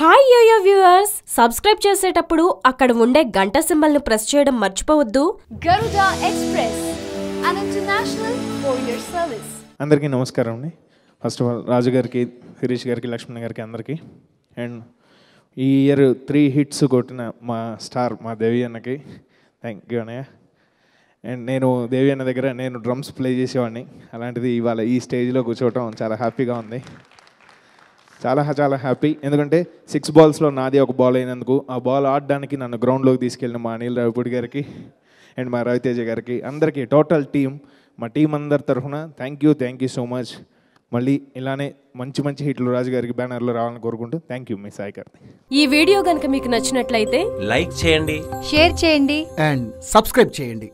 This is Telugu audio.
హాయ్ యోయో వ్యూవర్స్ సబ్స్క్రైబ్ చేసేటప్పుడు అక్కడ ఉండే గంట సింబల్ను ప్రెస్ చేయడం మర్చిపోవద్దు. Garuda Express, an international courier service. అందరికీ నమస్కారం అండి. ఫస్ట్ ఆఫ్ ఆల్ రాజు గారికి శిరీష్ గారికి లక్ష్మణ్ గారికి అందరికీ. అండ్ ఈ ఇయర్ త్రీ హిట్స్ కొట్టిన మా స్టార్ మా దేవి అన్నకి థ్యాంక్ యూ అన్నయ్య. అండ్ నేను దేవి అన్న దగ్గర నేను డ్రమ్స్ ప్లే చేసేవాడిని. అలాంటిది ఇవాళ ఈ స్టేజ్లో కూర్చోవటం చాలా హ్యాపీగా ఉంది. చాలా చాలా హ్యాపీ ఎందుకంటే సిక్స్ బాల్స్లో నాది ఒక బాల్ అయినందుకు ఆ బాల్ ఆడడానికి నన్ను గ్రౌండ్లోకి తీసుకెళ్ళిన మా అనిల్ రావిపూడి గారికి అండ్ మా రవితేజ గారికి అందరికీ టోటల్ టీం మా టీం అందరి తరఫున thank you thank you so much మళ్ళీ ఇలానే మంచి మంచి హిట్లు రాజు గారికి బ్యానర్లో రావాలని కోరుకుంటూ థ్యాంక్ యూ మీ సాయి గారి ఈ వీడియో గనుక మీకు నచ్చినట్లయితే లైక్ చేయండి. షేర్ చేయండి. అండ్ సబ్స్క్రైబ్ చేయండి.